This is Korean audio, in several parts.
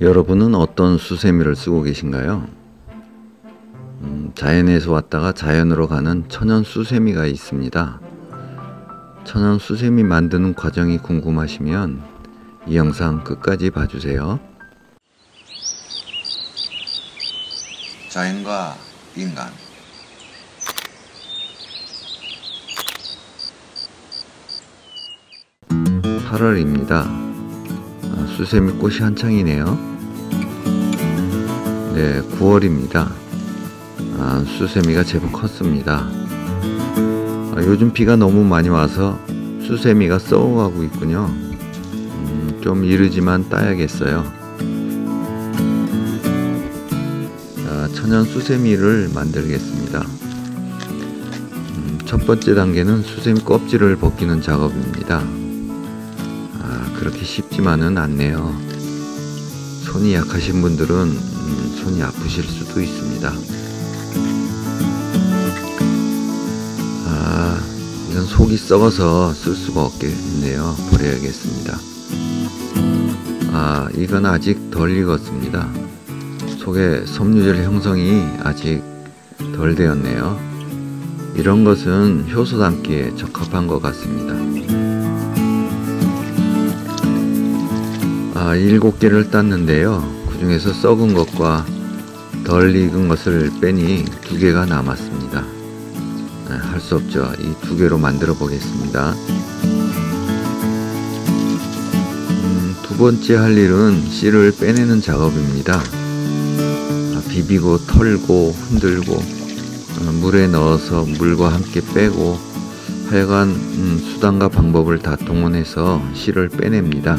여러분은 어떤 수세미를 쓰고 계신가요? 음, 자연에서 왔다가 자연으로 가는 천연 수세미가 있습니다. 천연 수세미 만드는 과정이 궁금하시면 이 영상 끝까지 봐주세요. 자연과 인간 8월입니다. 수세미 꽃이 한창이네요. 네, 9월입니다. 아, 수세미가 제법 컸습니다. 아, 요즘 비가 너무 많이 와서 수세미가 썩어가고 있군요. 음, 좀 이르지만 따야겠어요. 자, 천연 수세미를 만들겠습니다. 음, 첫 번째 단계는 수세미 껍질을 벗기는 작업입니다. 아, 그렇게 쉽지만은 않네요. 손이 약하신 분들은 음, 손이 아프실 수도 있습니다. 아, 이건 속이 썩어서 쓸 수가 없겠네요. 버려야겠습니다. 아, 이건 아직 덜 익었습니다. 속에 섬유질 형성이 아직 덜 되었네요. 이런 것은 효소 담기에 적합한 것 같습니다. 아, 일곱 개를 땄는데요. 그 중에서 썩은 것과 덜 익은 것을 빼니 두 개가 남았습니다. 아, 할수 없죠. 이 두 개로 만들어 보겠습니다. 음, 두 번째 할 일은 씨를 빼내는 작업입니다. 아, 비비고 털고 흔들고 어, 물에 넣어서 물과 함께 빼고 하여간 음, 수단과 방법을 다 동원해서 씨를 빼냅니다.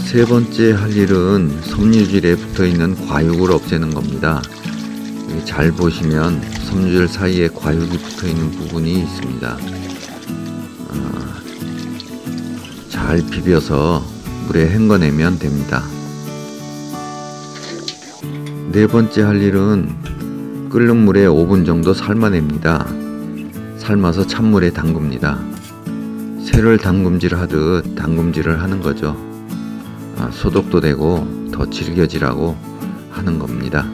세 번째 할 일은 섬유질에 붙어 있는 과육을 없애는 겁니다. 잘 보시면 섬유질 사이에 과육이 붙어 있는 부분이 있습니다. 아, 잘 비벼서 물에 헹궈내면 됩니다. 네 번째 할 일은 끓는 물에 5분 정도 삶아냅니다. 삶아서 찬물에 담굽니다. 새를 담금질 하듯 담금질을 하는 거죠. 아, 소독도 되고 더 질겨지라고 하는 겁니다.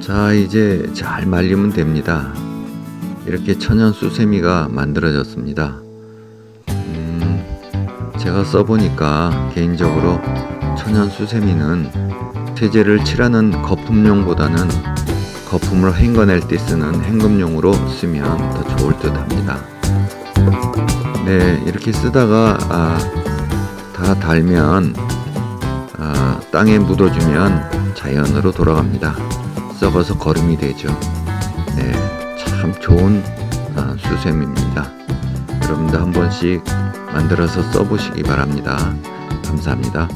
자, 이제 잘 말리면 됩니다. 이렇게 천연 수세미가 만들어졌습니다. 음, 제가 써보니까 개인적으로 천연 수세미는 세제를 칠하는 거품용보다는 거품을 헹궈낼 때 쓰는 헹금용으로 쓰면 더 좋을 듯 합니다. 네, 이렇게 쓰다가 아, 다 달면 아, 땅에 묻어주면 자연으로 돌아갑니다. 썩어서 거름이 되죠. 네, 참 좋은 아, 수세미입니다. 여러분도 한 번씩 만들어서 써보시기 바랍니다. 감사합니다.